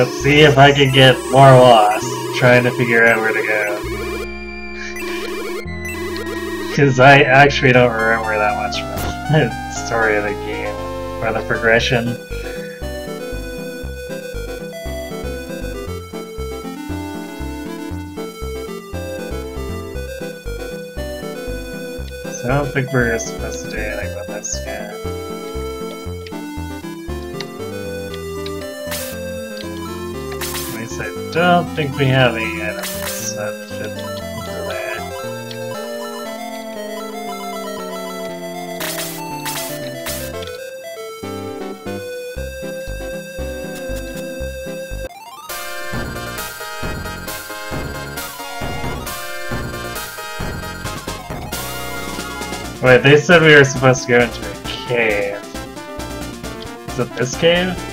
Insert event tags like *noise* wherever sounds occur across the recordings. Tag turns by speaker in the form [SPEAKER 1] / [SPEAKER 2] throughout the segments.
[SPEAKER 1] Let's see if I can get more lost, trying to figure out where to go. Because I actually don't remember that much from the *laughs* story of the game, or the progression. So I don't think we're supposed don't think we have any items that fit there. Wait, they said we were supposed to go into a cave. Is it this cave?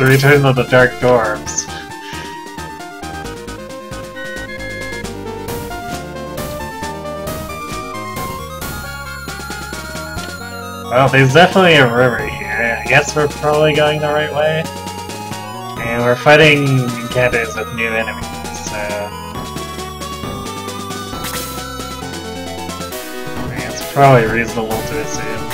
[SPEAKER 1] The return of the Dark Dwarves. Well, there's definitely a river here. I guess we're probably going the right way. And we're fighting encounters with new enemies, so... It's probably reasonable to assume.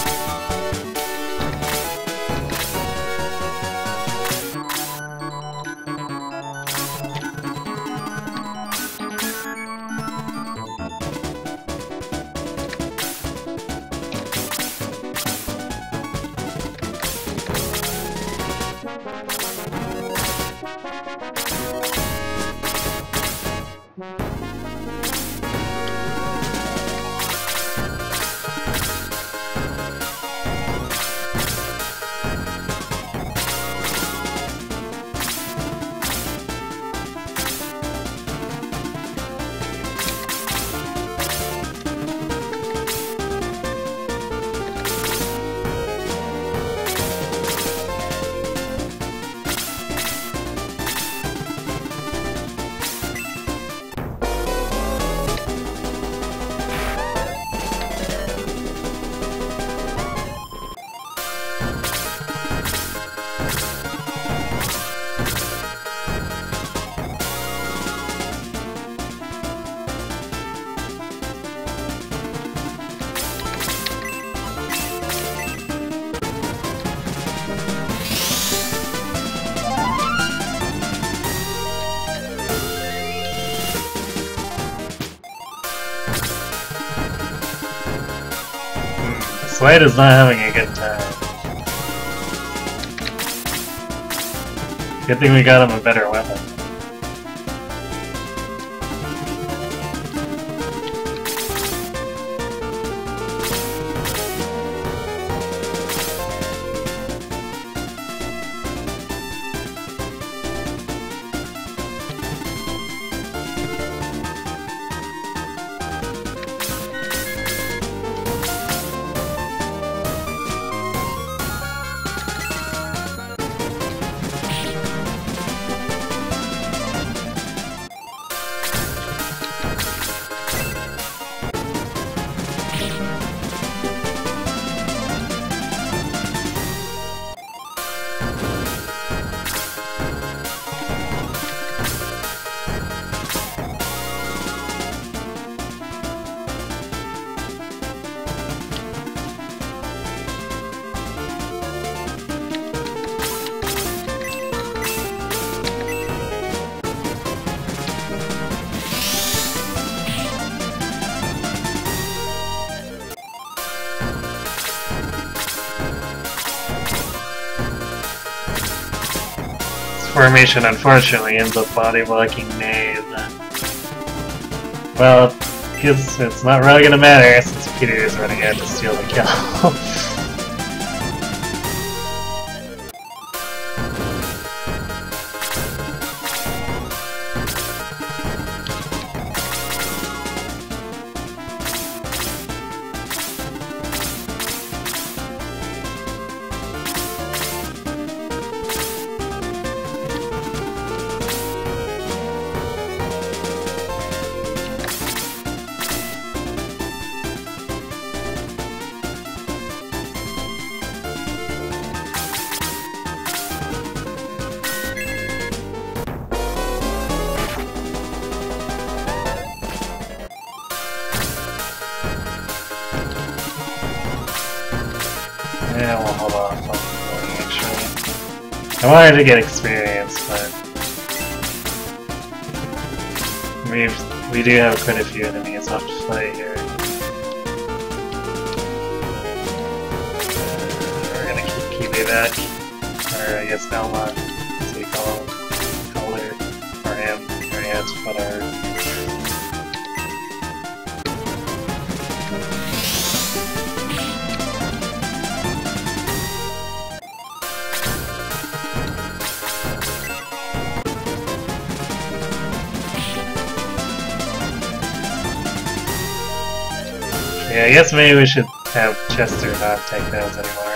[SPEAKER 1] Slade is not having a good time. Good thing we got him a better weapon. Unfortunately ends up body blocking Nave. Well, because it's not really gonna matter since Peter is running out to steal the kill. *laughs* I wanted to get experience, but we we do have quite a few enemies left guess maybe we should have Chester not take those anymore.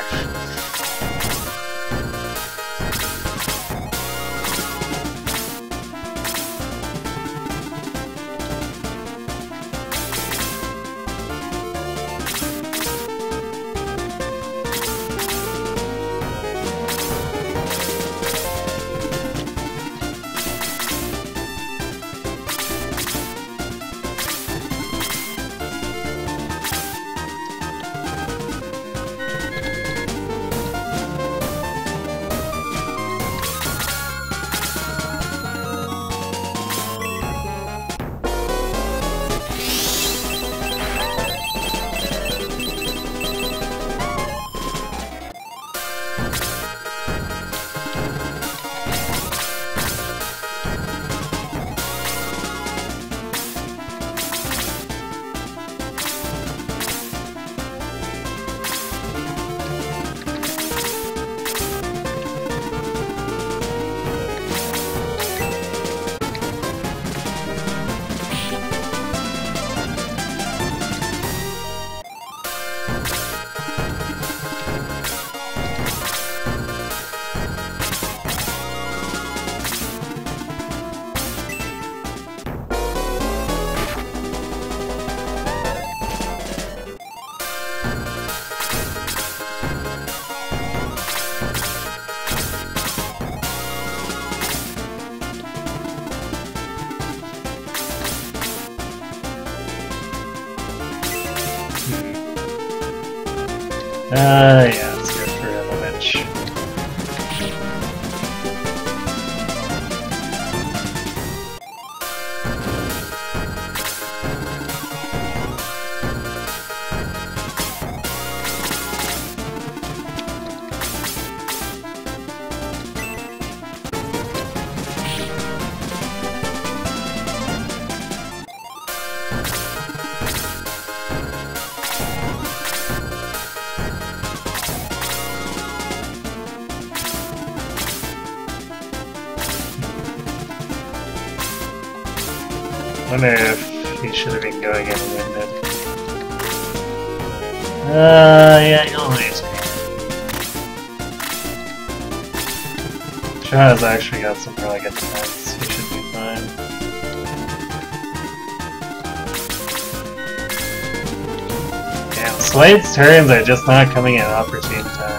[SPEAKER 1] Turns are just not coming at opportune times.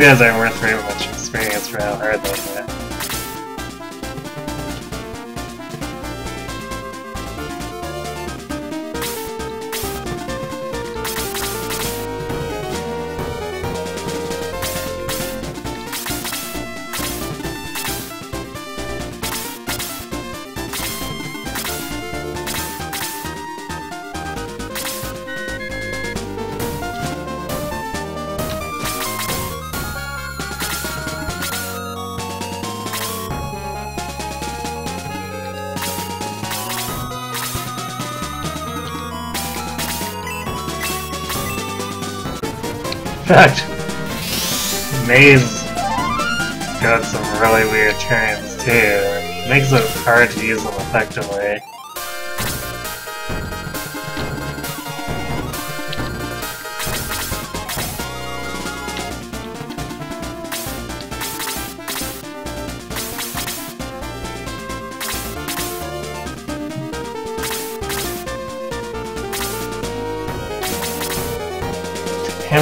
[SPEAKER 1] Guys aren't worth fact, May's got some really weird turns too. makes it hard to use them effectively.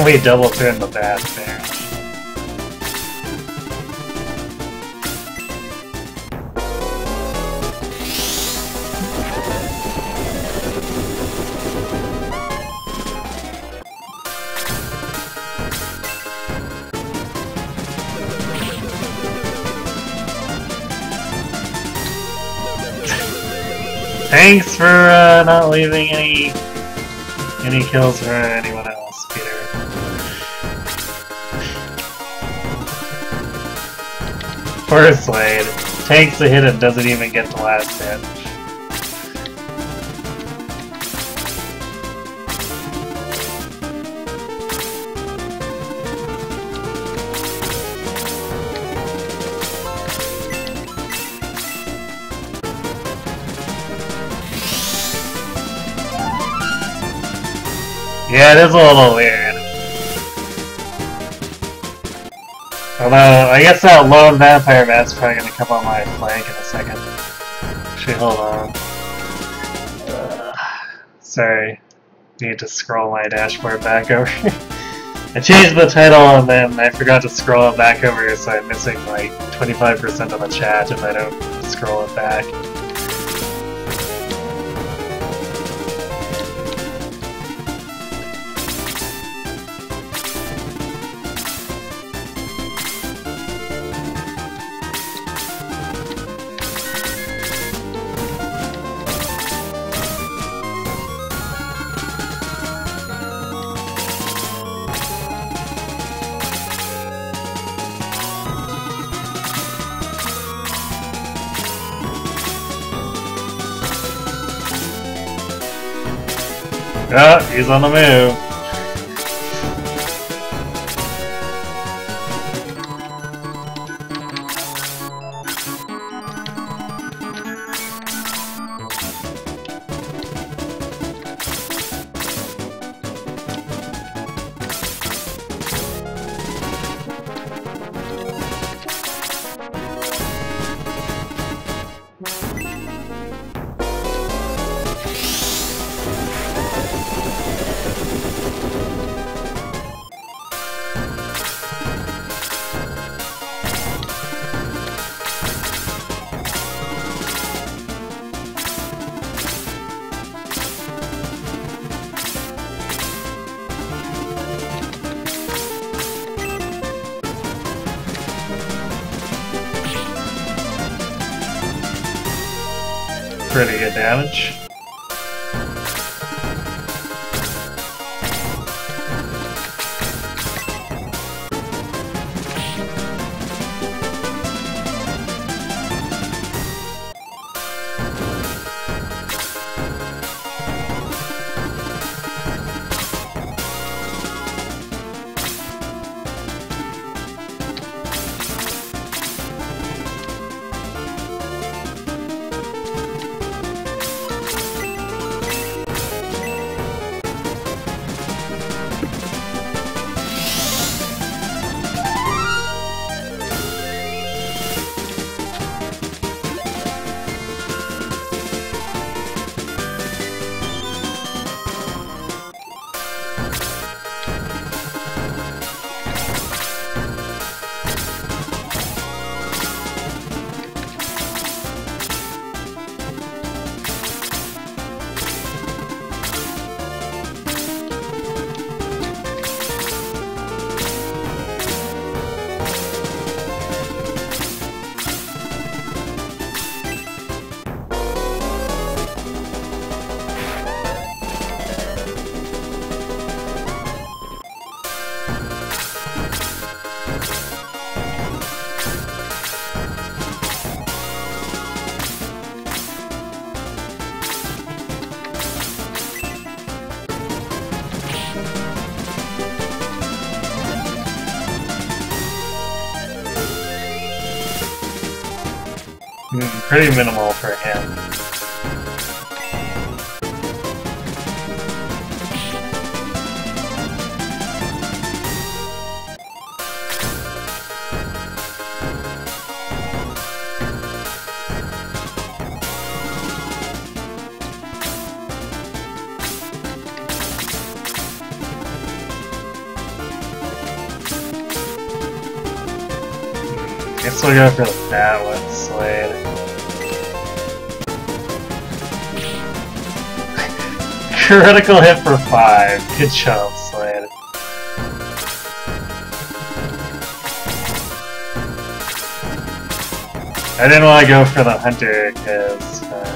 [SPEAKER 1] We double turn the bat there? Thanks for uh, not leaving any any kills for anyone First Lane takes a hit and doesn't even get the last hit. Yeah, it is a little weird. Although, I guess that lone vampire bat's probably gonna come on my flank in a second. Actually, hold on. Uh, sorry. Need to scroll my dashboard back over. *laughs* I changed the title and then I forgot to scroll it back over, so I'm missing like 25% of the chat if I don't scroll it back. He's on the move. Pretty good damage. Pretty minimal for him. Guess we'll go for that one, Slade. Critical hit for five. Good job, Slade. I didn't want to go for the hunter because uh,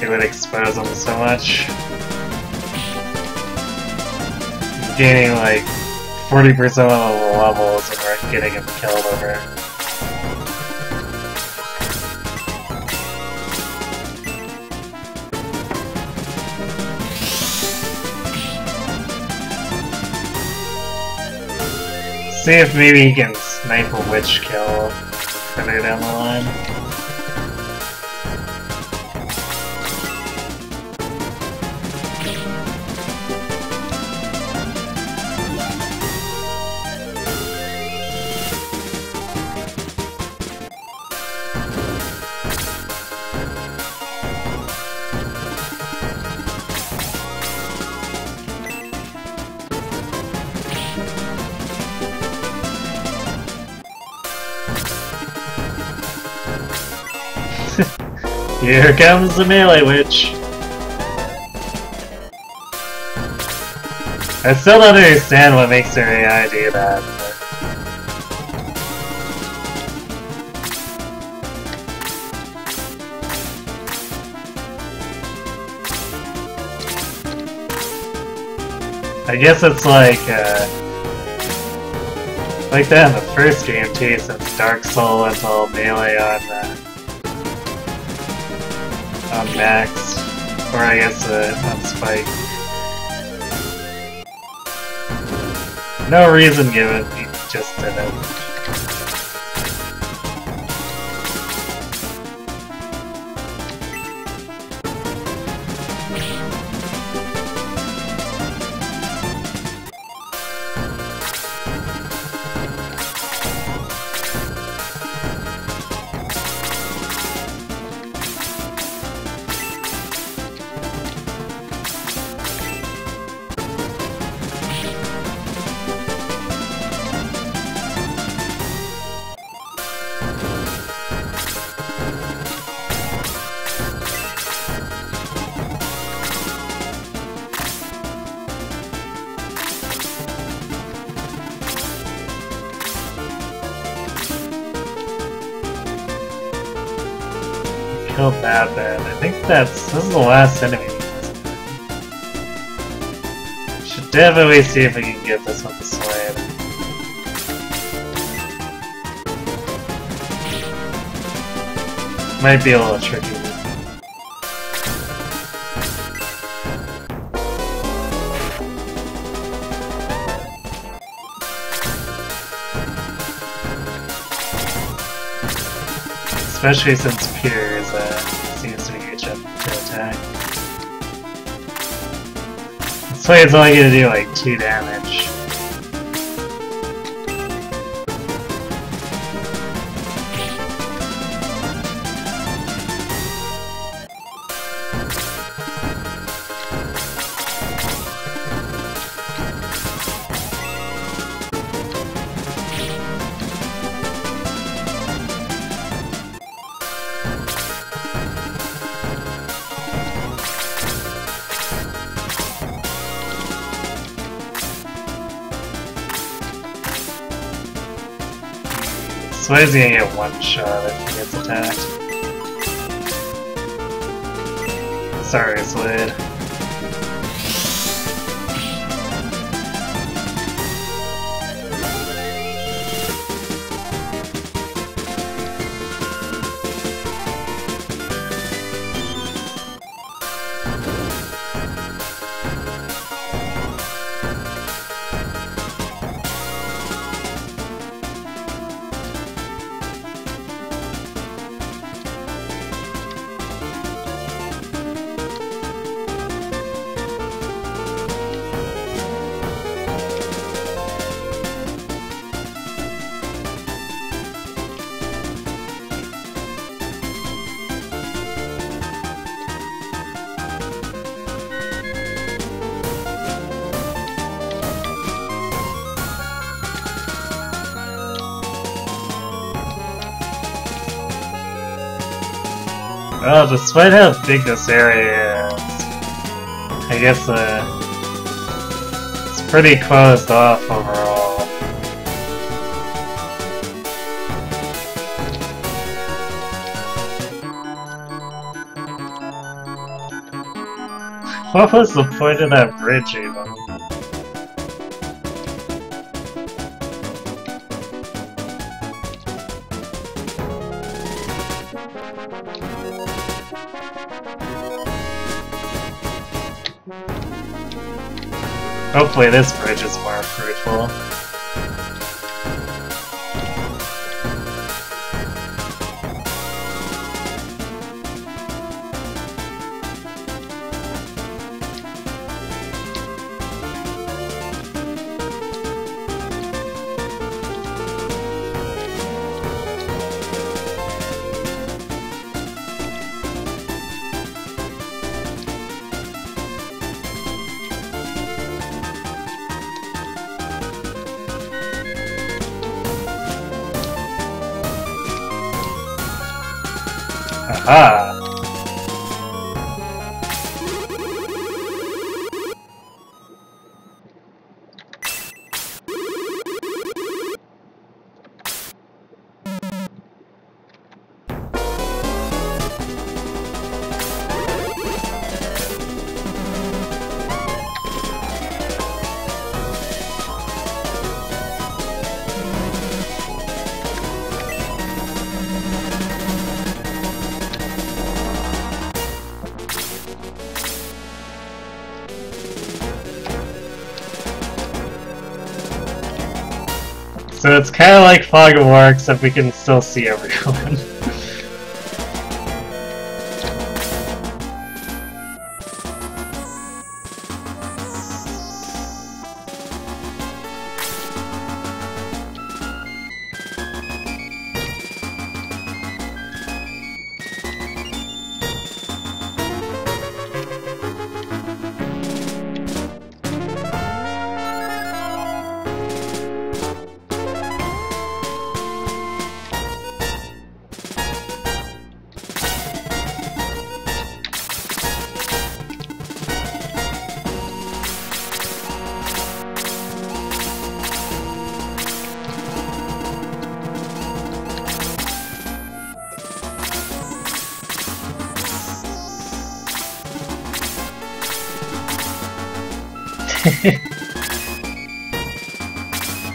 [SPEAKER 1] it would expose him so much. Gaining like 40% of the levels and we're getting him killed over. See if maybe he can snipe a witch kill further down the line. Here comes the melee witch! I still don't understand what makes their AI do that. I guess it's like, uh, like that in the first game too, since Dark Sol went all melee on uh, on Max, or I guess uh, on Spike. No reason given, he just did it. That bad. I think that's this is the last enemy. Should definitely see if we can get this one the slave. Might be a little tricky. Especially since Pure Way it's only gonna do like 2 damage. Sway's gonna get one shot if he gets attacked. Sorry, Slade. Despite how big this area is, I guess uh, it's pretty closed off overall. What was the point of that bridge even? Hopefully this bridge is more fruitful. It's kind of like Fog of War, except we can still see everyone. *laughs*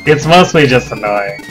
[SPEAKER 1] it's mostly just annoying.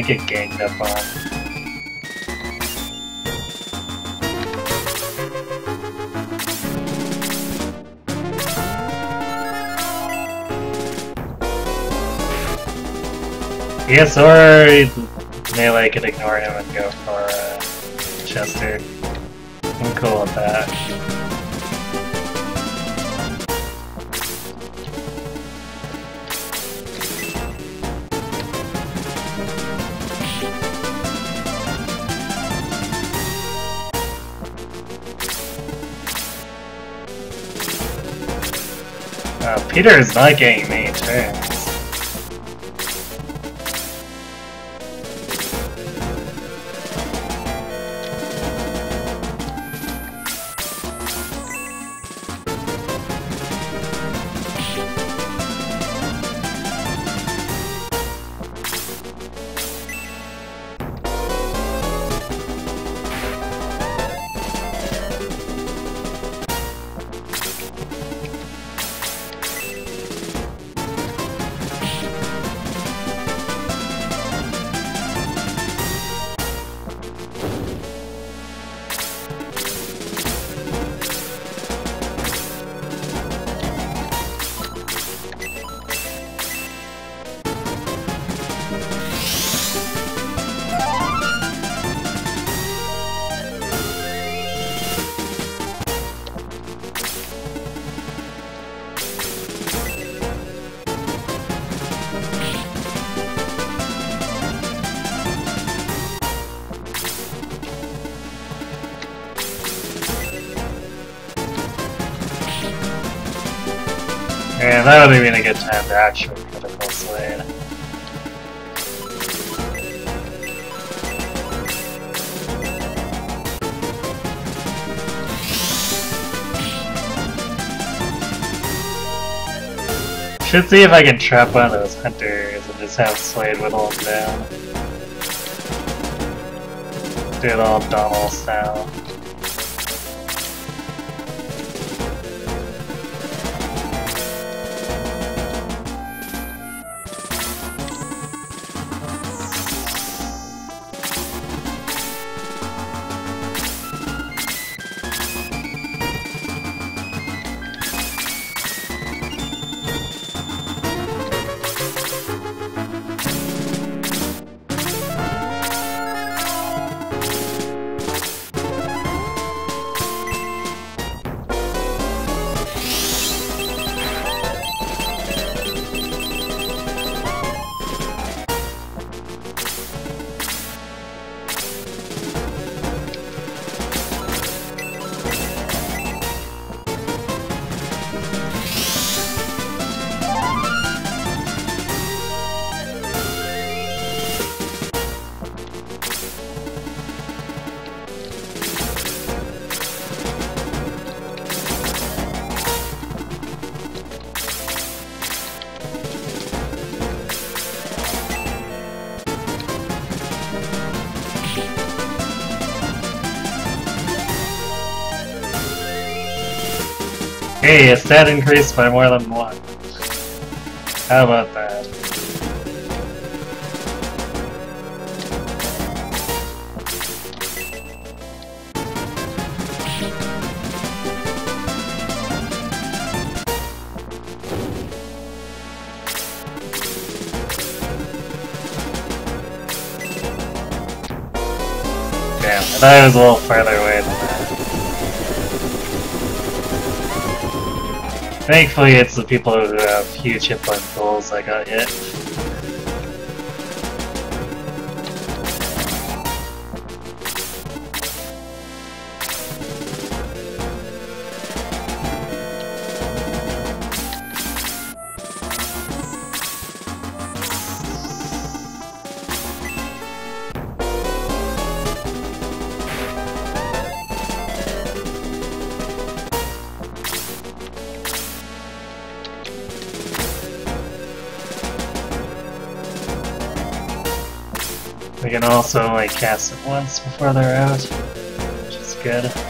[SPEAKER 1] Might get ganged up on. Yes, or melee could ignore him and go for uh, Chester. I'm cool with that. Peter is not getting many turns. Actually critical Slade. Should see if I can trap one of those hunters and just have Slade whittle them down. Do it all Donald style. Hey, a stat increased by more than one. How about that? Damn, I was a little farther away Thankfully, it's the people who have huge hit point goals that got hit. Also like cast it once before they're out, which is good.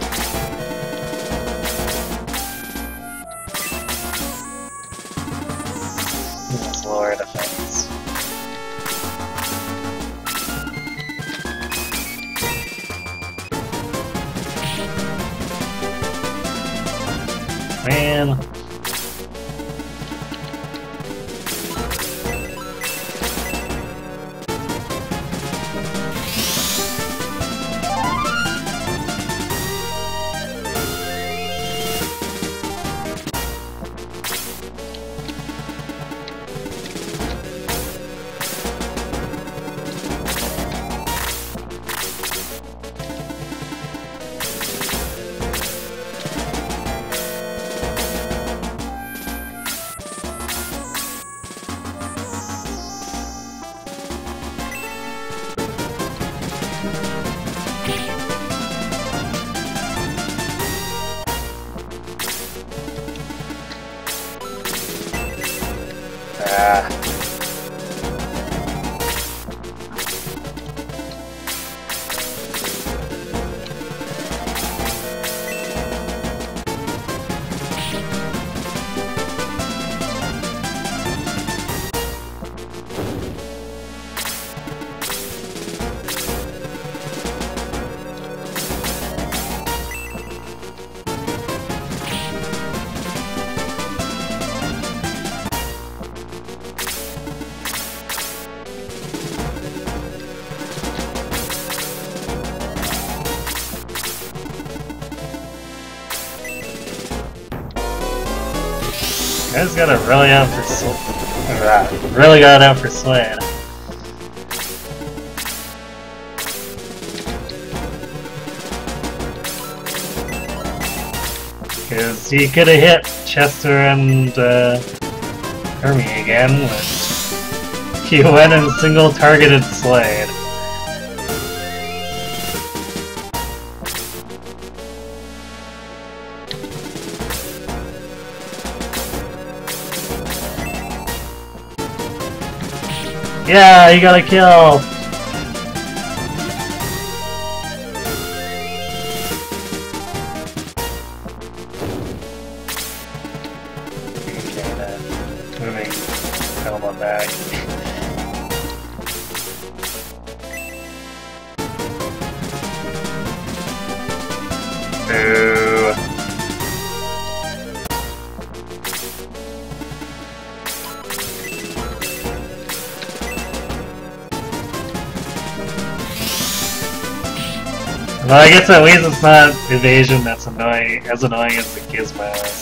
[SPEAKER 1] Guys got it really out for Sl really got it out for Slade. Because he could have hit Chester and uh, Hermie again, but he went and single targeted Slade. Yeah, he got a kill! I guess at least it's not evasion that's annoying, as annoying as the gizmos.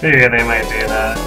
[SPEAKER 1] Figure they might do that.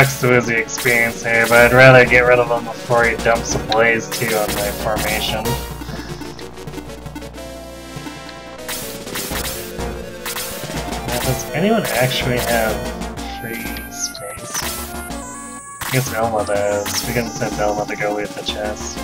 [SPEAKER 1] Sucks to lose the experience here, but I'd rather get rid of him before he dumps a Blaze too on my formation. Now, does anyone actually have free space? I guess Velma does. We can send Velma to go with the chest.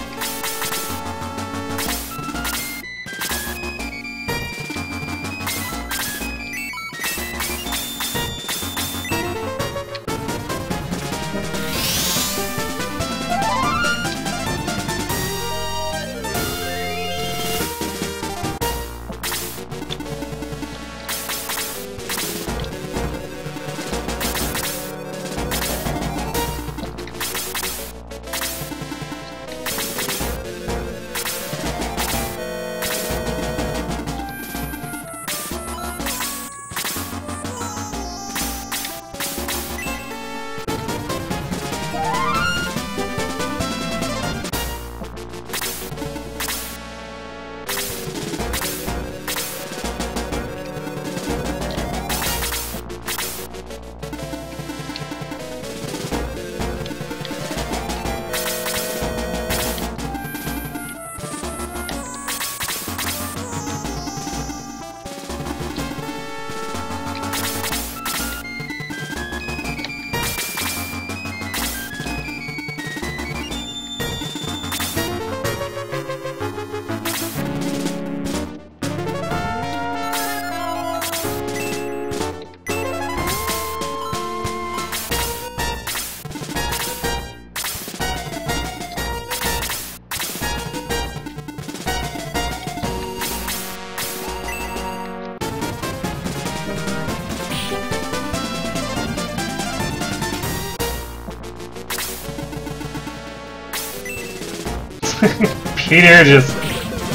[SPEAKER 1] Peter just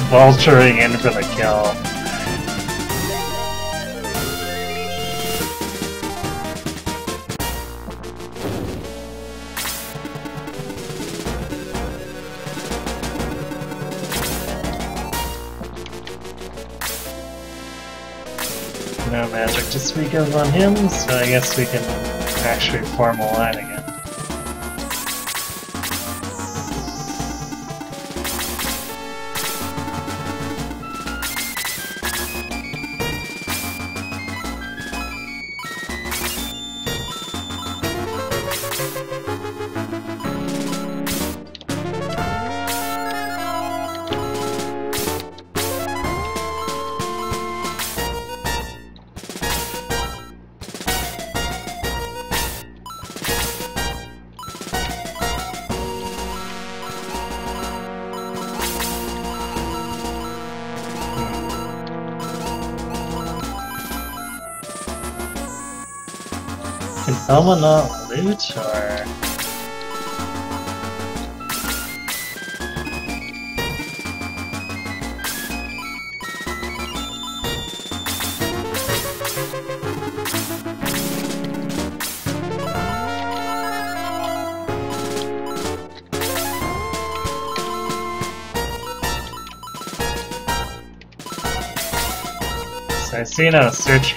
[SPEAKER 1] vulturing in for the kill. No magic to speak of on him, so I guess we can actually form a line again. Someone not loot or? I see no search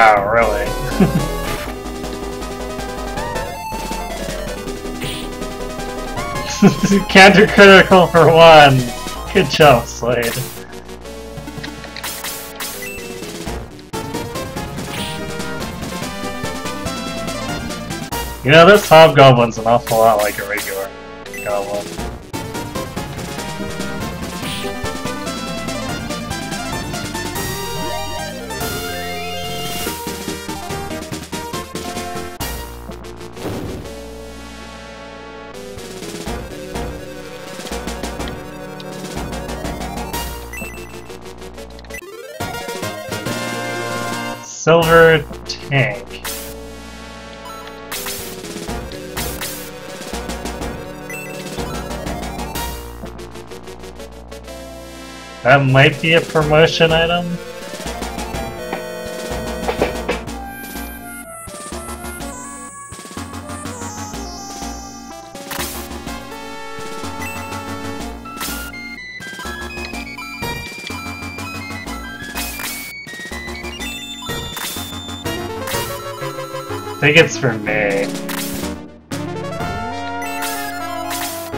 [SPEAKER 1] Wow, really? *laughs* Counter critical for one. Good job, Slade. You know, this hobgoblin's an awful lot like a regular Silver tank. That might be a promotion item. It's for me.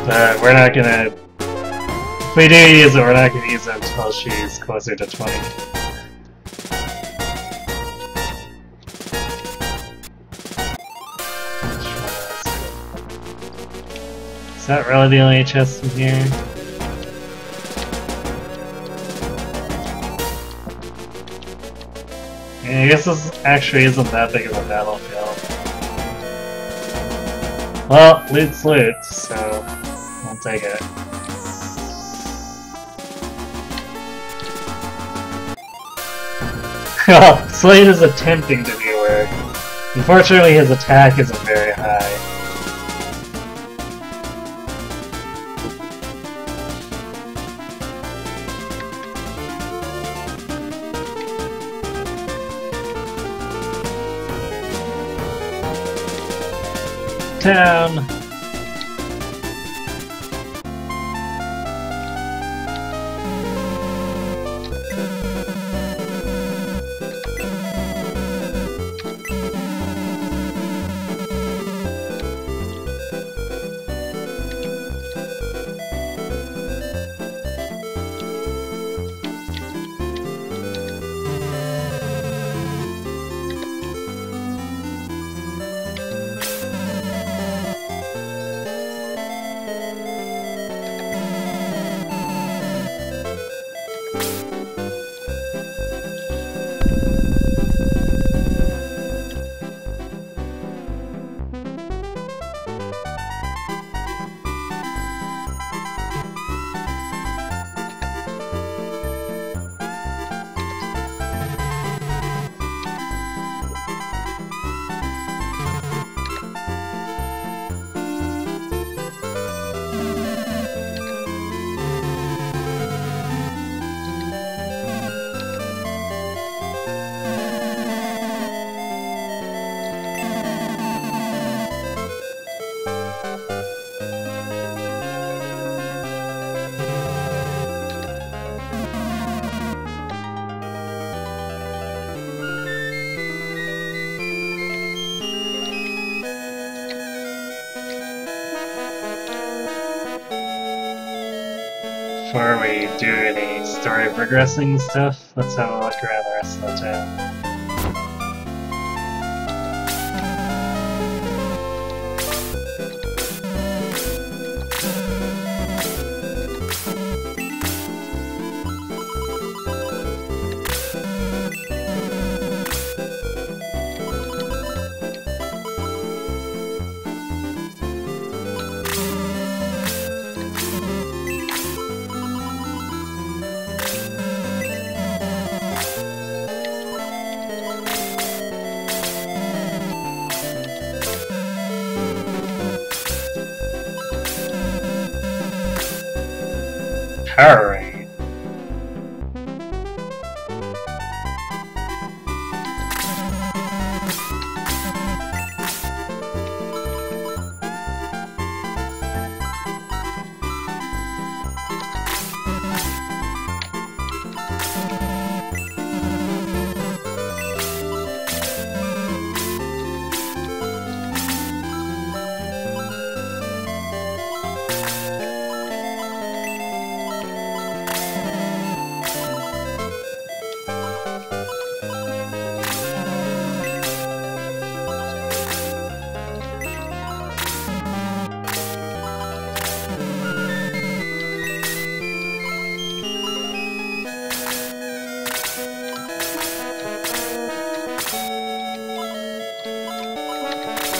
[SPEAKER 1] But we're not gonna... If we do use it, we're not gonna use it until she's closer to 20. Is that really the only chest in here? I guess this actually isn't that big of a battlefield. Well, loot's loot, so I'll take it. *laughs* oh, Slade is attempting to be work. Unfortunately, his attack isn't very high. town. Story progressing stuff, let's have a look around the rest of the town.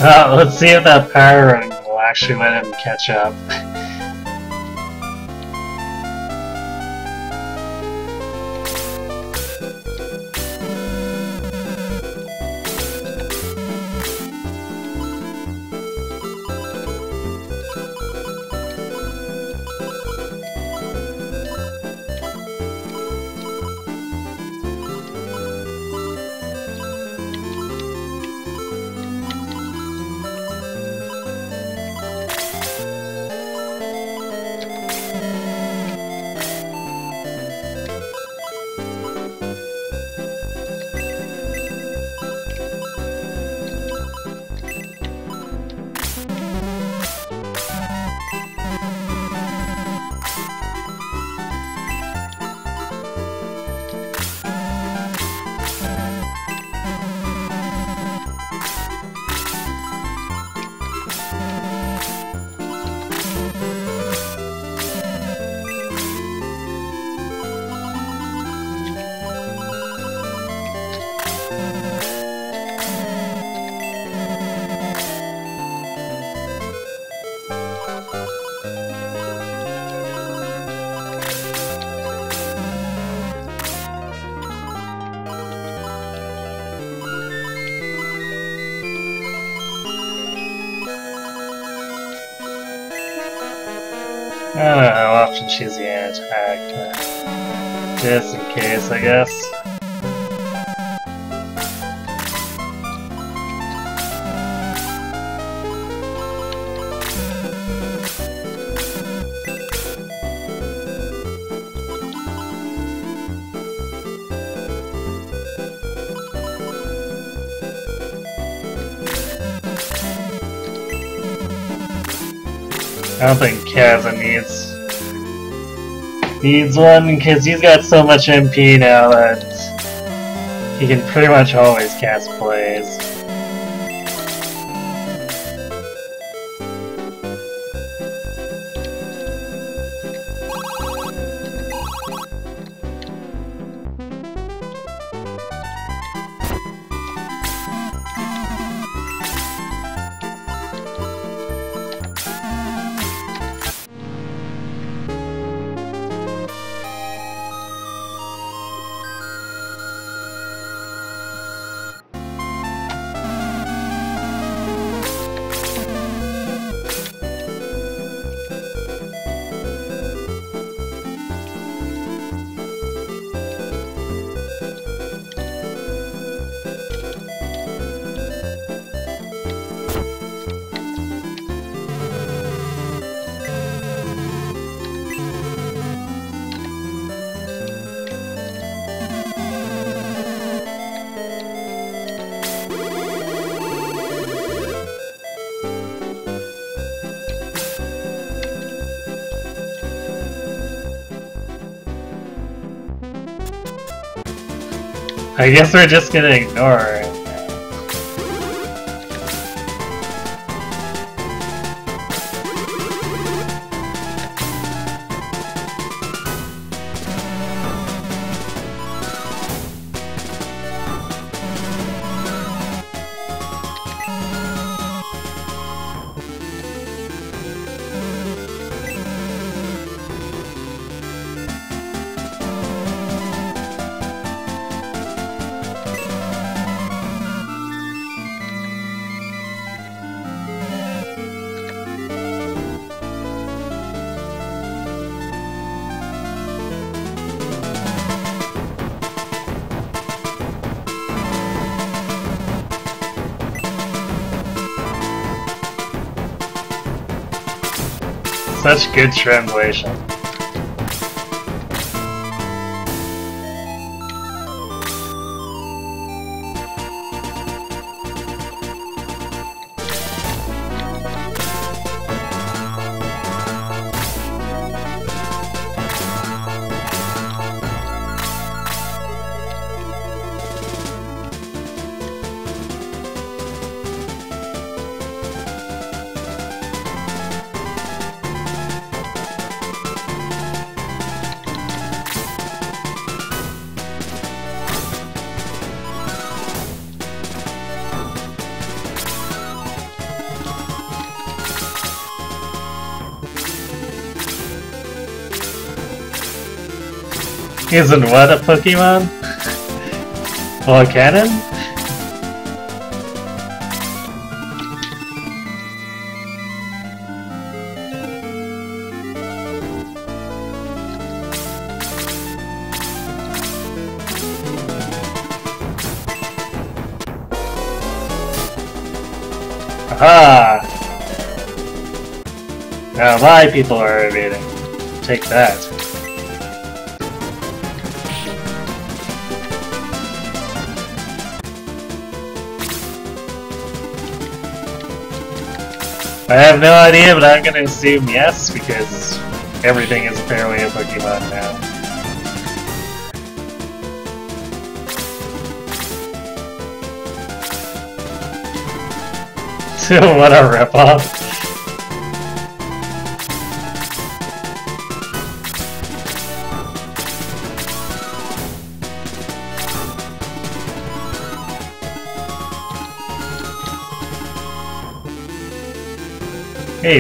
[SPEAKER 1] *laughs* Let's see if that power run will actually let him catch up. Don't think Kaza needs needs one because he's got so much MP now that he can pretty much always cast Blaze. I guess we're just gonna ignore good translation. Isn't what a Pokemon? Or a cannon? Aha! Now my people are evading. Take that. I have no idea, but I'm gonna assume yes, because everything is apparently a Pokemon now. So *laughs* what a ripoff.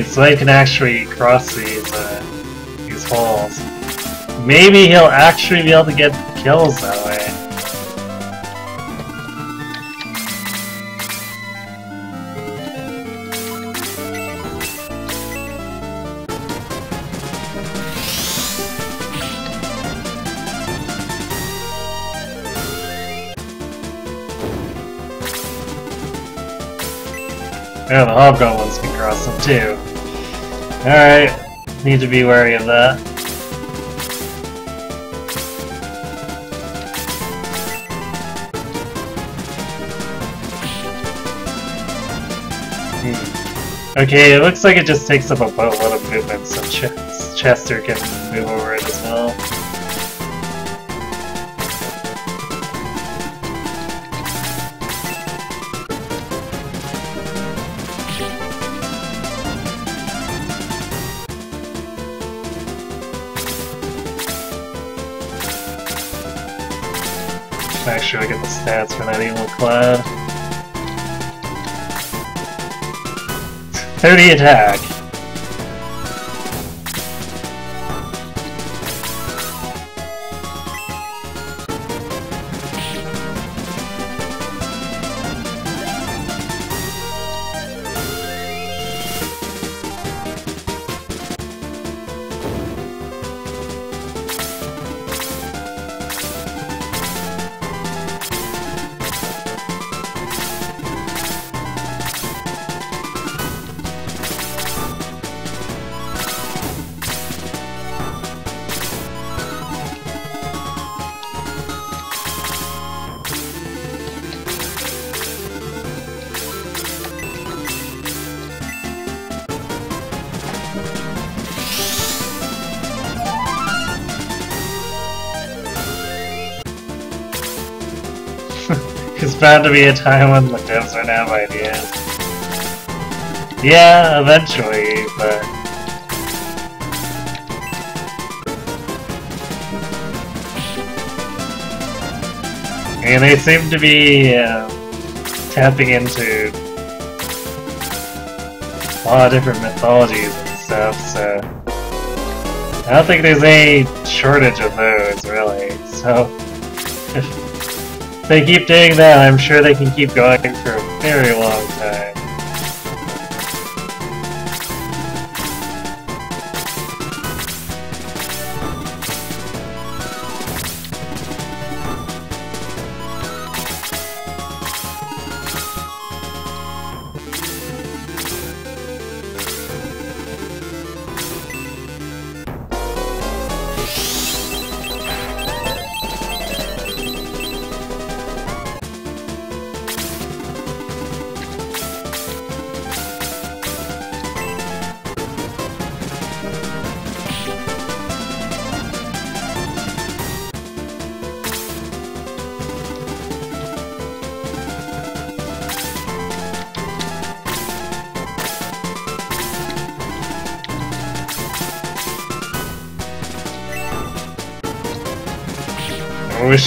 [SPEAKER 1] So I can actually cross these, uh, these holes. Maybe he'll actually be able to get kills that way. Yeah, the hobgoblins can cross them too. Alright, need to be wary of that. Hmm. Okay, it looks like it just takes up a boatload of movement, so Ch Chester can move over stats for that evil clad. 30 attack. Bound to be a time when the devs run out of ideas. Yeah, eventually, but... And they seem to be uh, tapping into a lot of different mythologies and stuff, so... I don't think there's any shortage of those, really, so... They keep doing that, I'm sure they can keep going for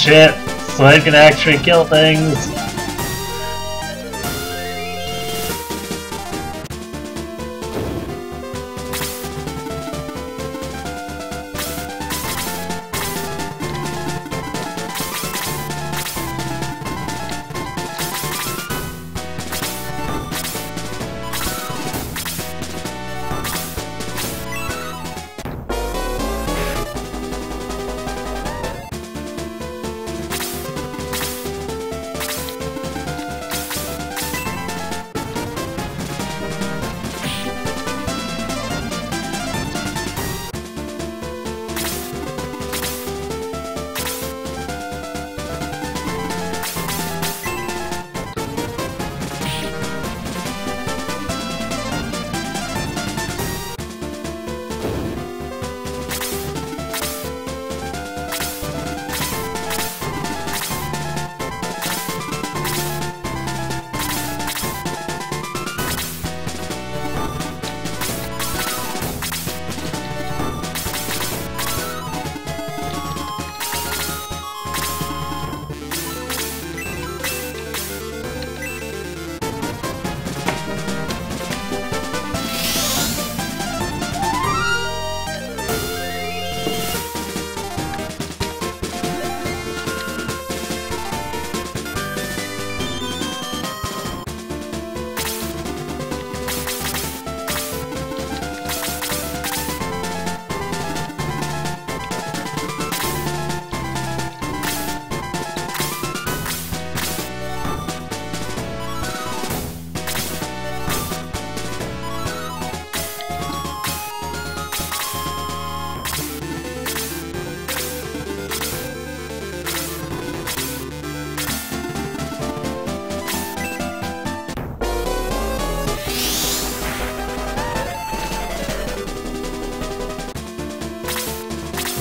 [SPEAKER 1] Shit, Slade can actually kill things!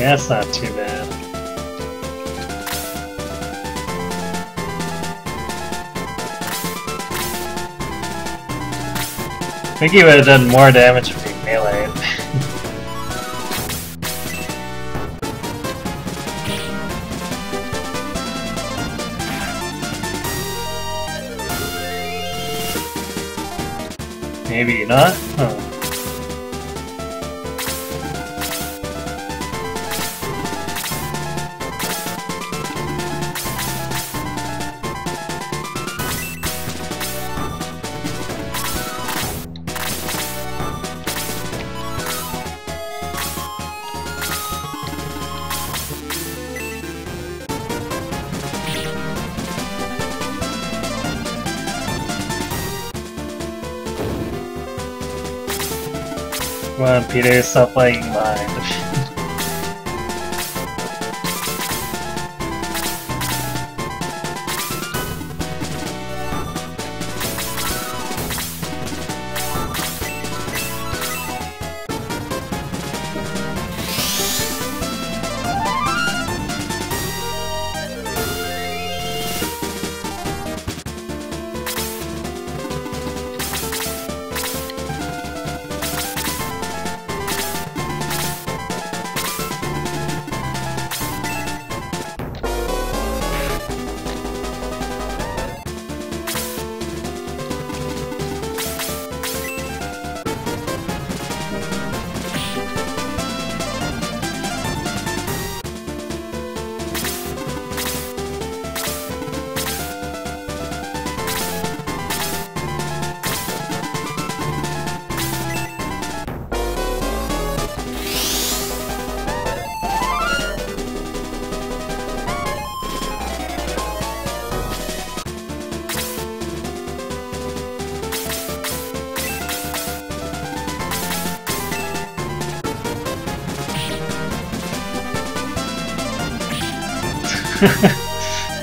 [SPEAKER 1] That's not too bad. I think he would have done more damage if he melee. *laughs* Maybe not? Peter, stop lagging behind.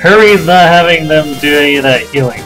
[SPEAKER 1] Hurry's not having them do that healing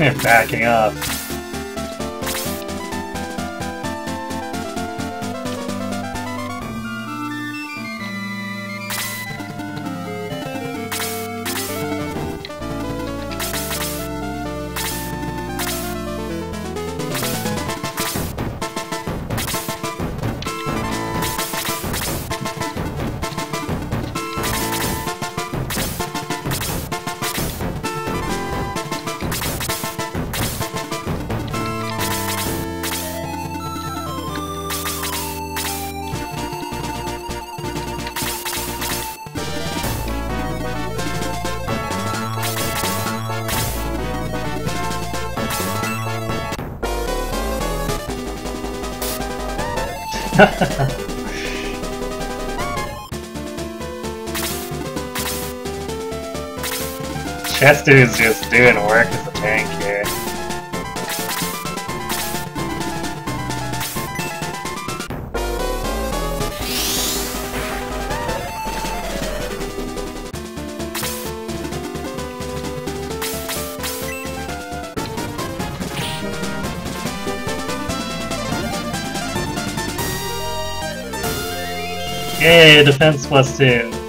[SPEAKER 1] *laughs* Backing up. Chester is just doing work as a tank here. Yay, defense plus two.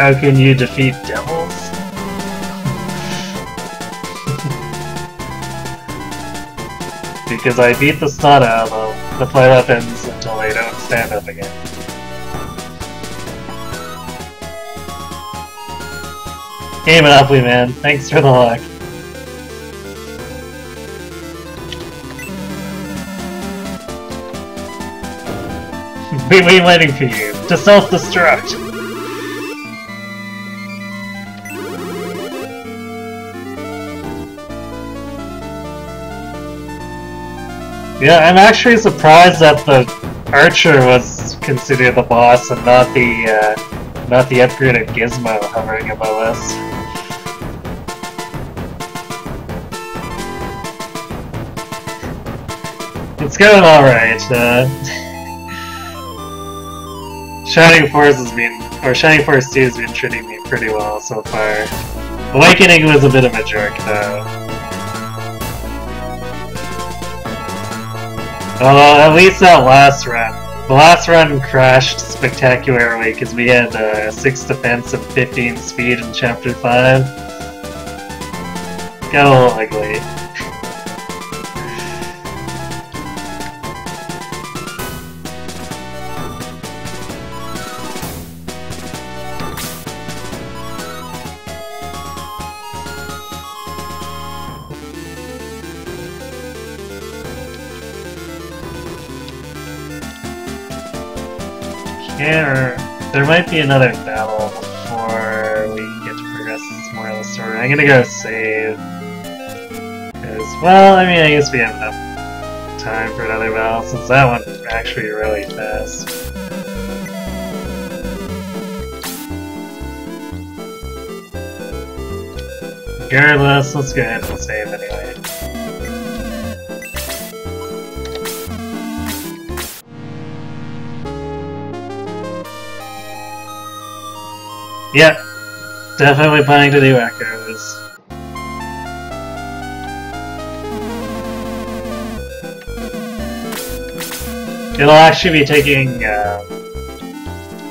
[SPEAKER 1] How can you defeat devils? because I beat the snot out of the play weapons until they don't stand up again. Hey Monopoly Man, thanks for the luck. *laughs* we wait waiting for you to self-destruct. Yeah, I'm actually surprised that the Archer was considered the boss and not the uh, not the upgraded Gizmo hovering above us. It's going alright. Uh, *laughs* Shining Force has been, or Shining Force 2 has been treating me pretty well so far. Awakening was a bit of a jerk though. Well, at least that last run. The last run crashed spectacularly because we had uh, 6 defense and 15 speed in Chapter 5. Got a little ugly. There might be another battle before we get to progress this more of the story. I'm gonna go save. Because, well, I mean, I guess we have enough time for another battle, since that one actually really fast. Regardless, let's go ahead and save anyway. Yep. Definitely planning to do echoes. It'll actually be taking uh,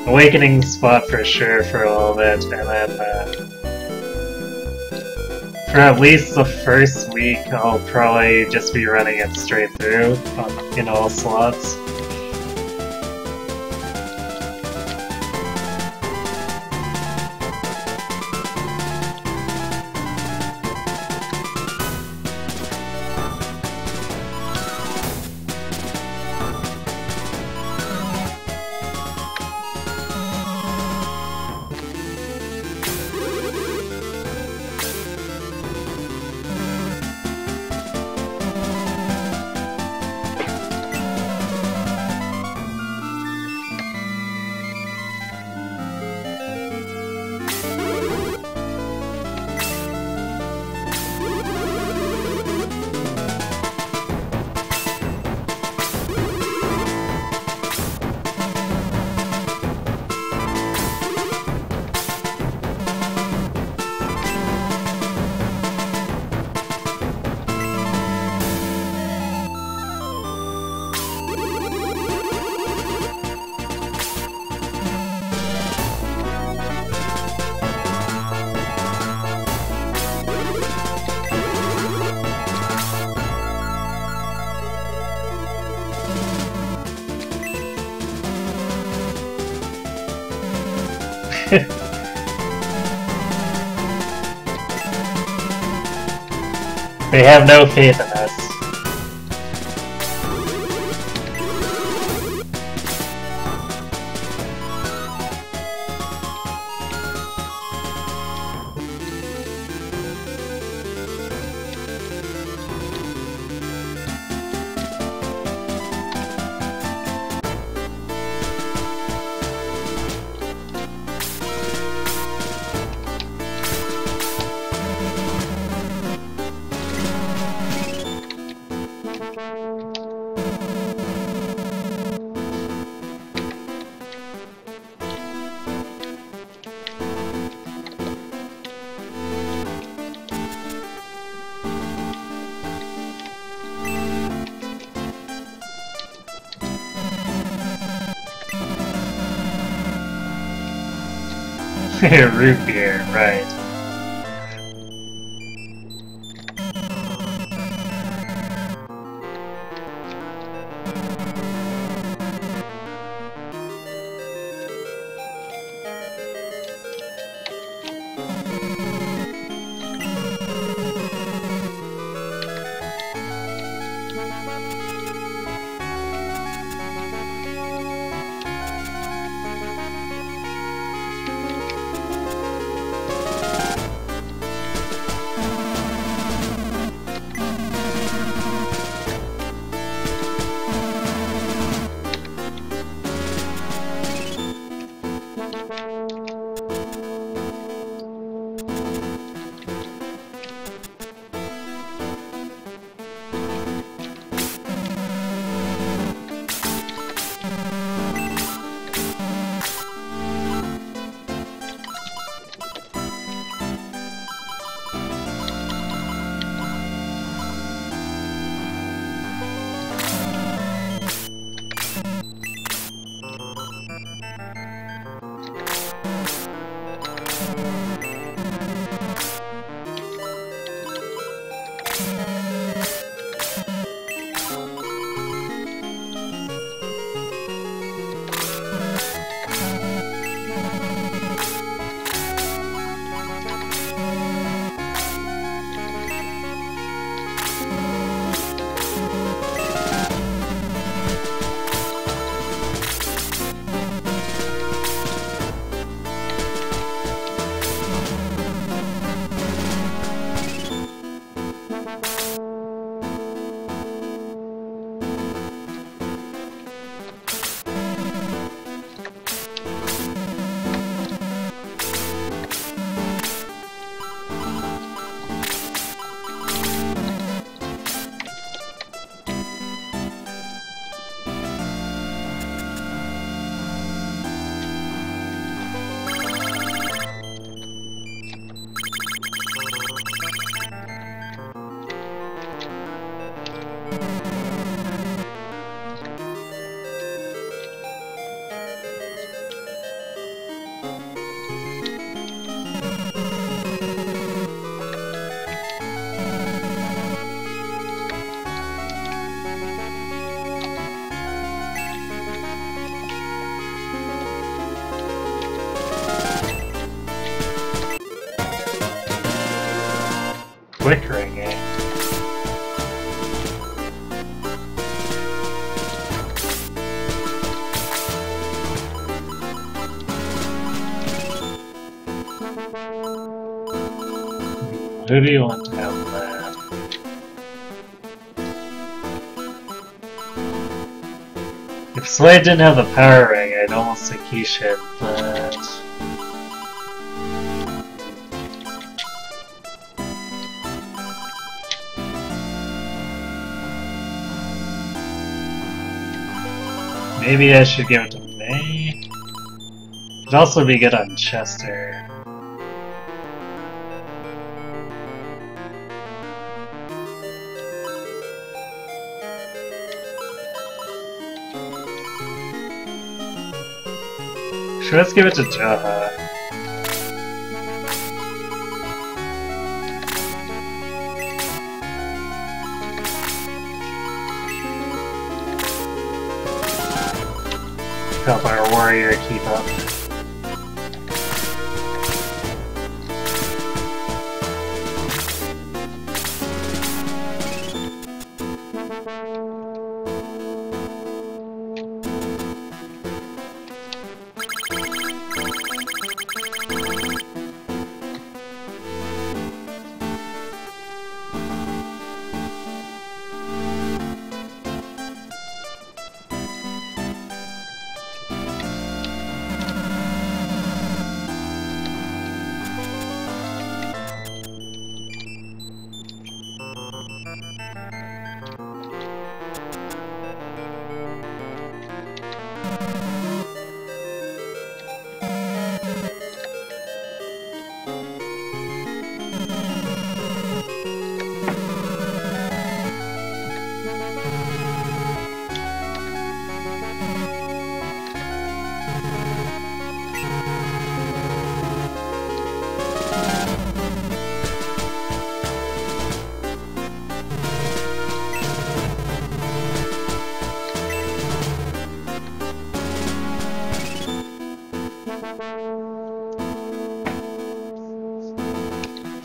[SPEAKER 1] Awakening spot for sure for a little bit, and then uh, For at least the first week, I'll probably just be running it straight through on, in all slots. They have no faith in us. Want to have that? If Slade didn't have the power ring, I'd almost think he should, but... Maybe I should give it to May? It'd also be good on Chester. Let's give it to Jaha. Help our warrior keep up.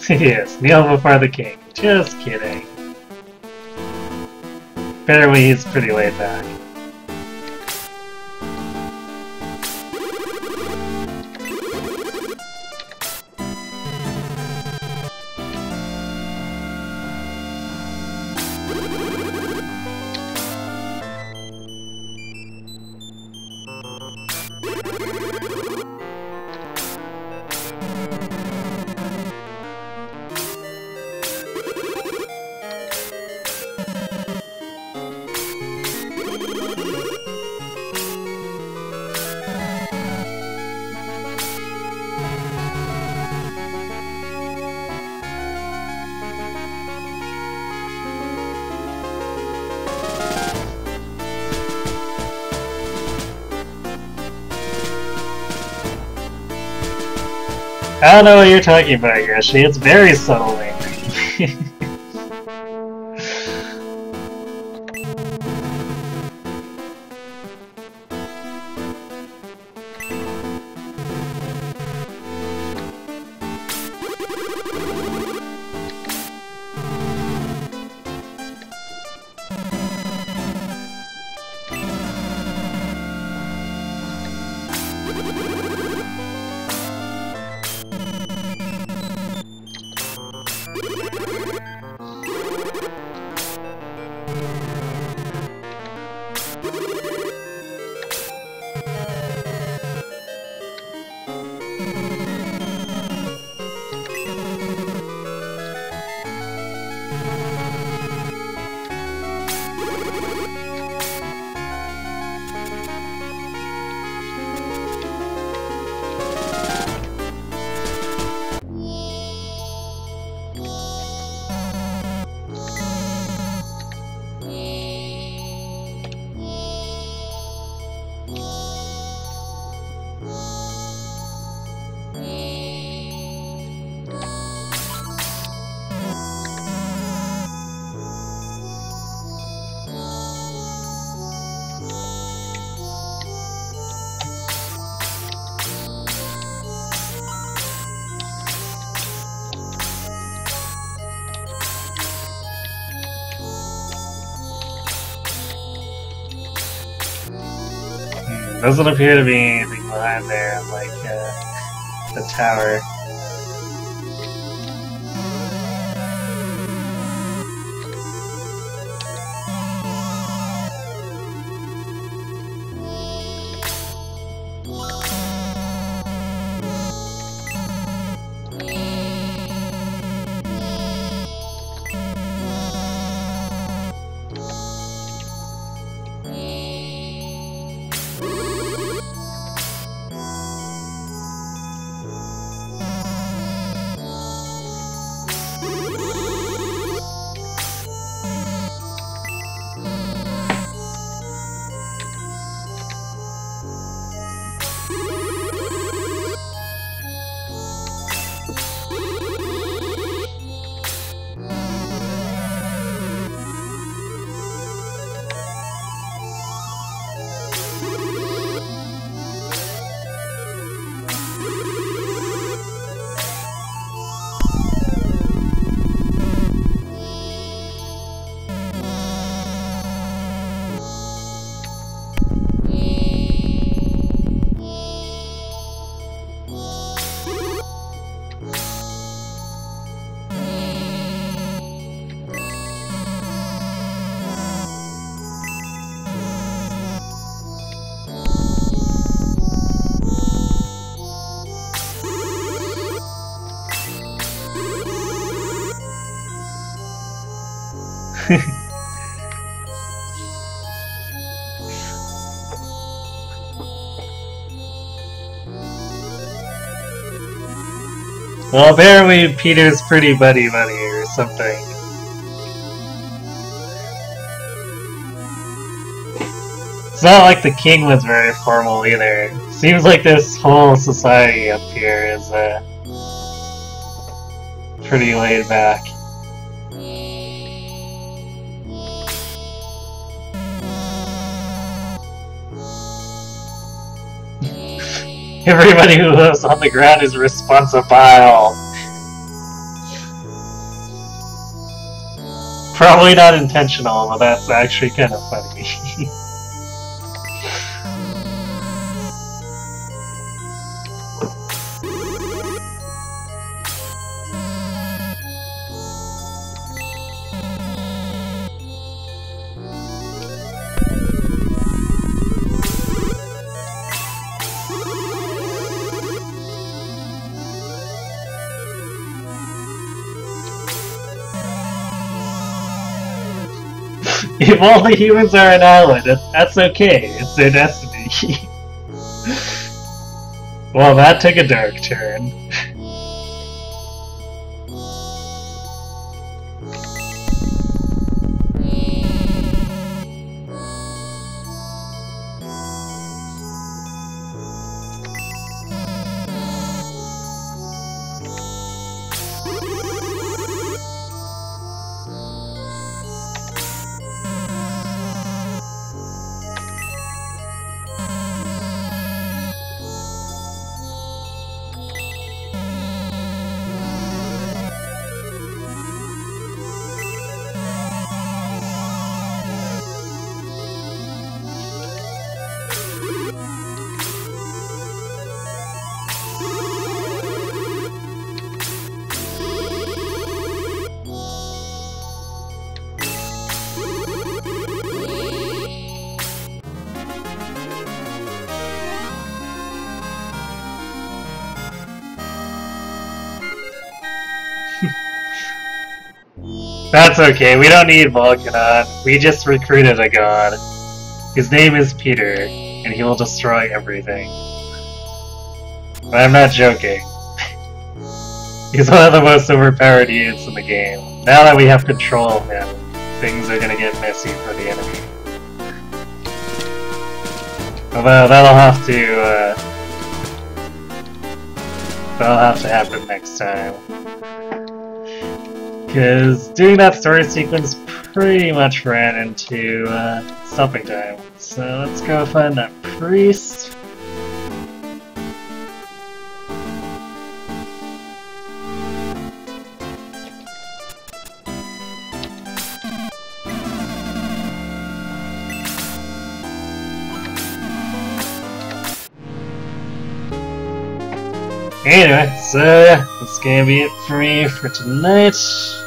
[SPEAKER 1] *laughs* yes, kneel before the king. Just kidding. Better he's pretty laid back. I don't know what you're talking about, Yoshi. It's very subtly. Doesn't appear to be anything behind there, like uh, the tower. Well, apparently Peter's pretty buddy buddy or something. It's not like the king was very formal either. Seems like this whole society up here is uh, pretty laid back. *laughs* Everybody who lives on the ground is responsible. Probably not intentional, but that's actually kind of funny. *laughs* if all the humans are an island, that's okay. It's their destiny. *laughs* well, that took a dark turn. That's okay, we don't need Volcanon. We just recruited a god. His name is Peter, and he will destroy everything. But I'm not joking. *laughs* He's one of the most overpowered units in the game. Now that we have control of him, things are gonna get messy for the enemy. Although that'll have to, uh, That'll have to happen next time. Because doing that story sequence pretty much ran into uh, stopping time. So let's go find that priest. Anyway, so that's gonna be it for me for tonight.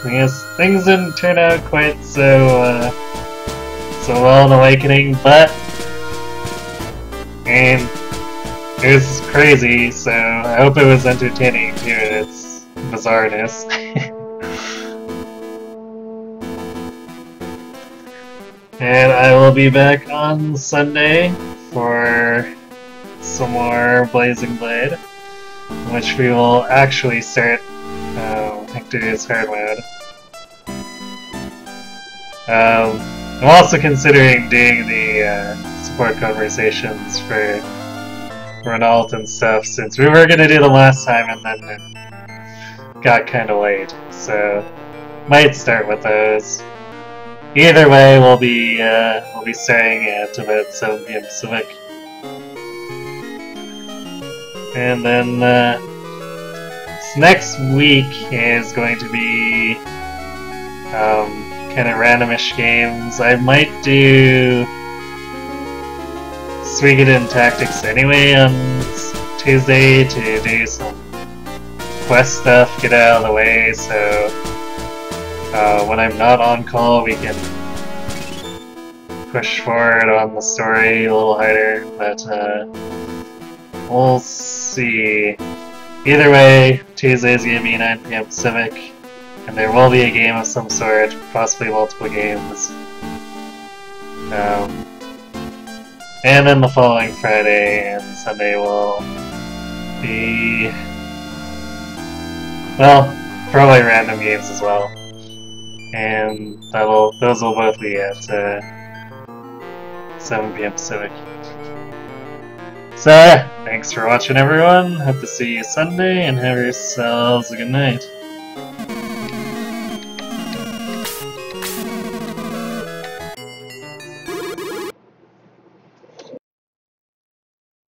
[SPEAKER 1] I guess things didn't turn out quite so uh, so well in Awakening, but and it was crazy. So I hope it was entertaining too. Its bizarreness. *laughs* and I will be back on Sunday for some more Blazing Blade which we will actually start um, Victorious Hard mode. Um, I'm also considering doing the uh, support conversations for Renault and stuff, since we were going to do them last time and then it got kind of late, so might start with those. Either way, we'll be uh, we'll be starting at about 7 p.m. Pacific. And then uh, next week is going to be um, kind of randomish games. I might do Suikoden Tactics anyway on Tuesday to do some quest stuff, get out of the way, so uh, when I'm not on call we can push forward on the story a little harder, but uh, we'll see. Either way, Tuesday is going to be 9 p.m. Pacific, and there will be a game of some sort, possibly multiple games. Um, and then the following Friday and Sunday will be, well, probably random games as well. And that'll those will both be at uh, 7 p.m. Pacific. So, thanks for watching everyone. Hope to see you Sunday and have yourselves a good night.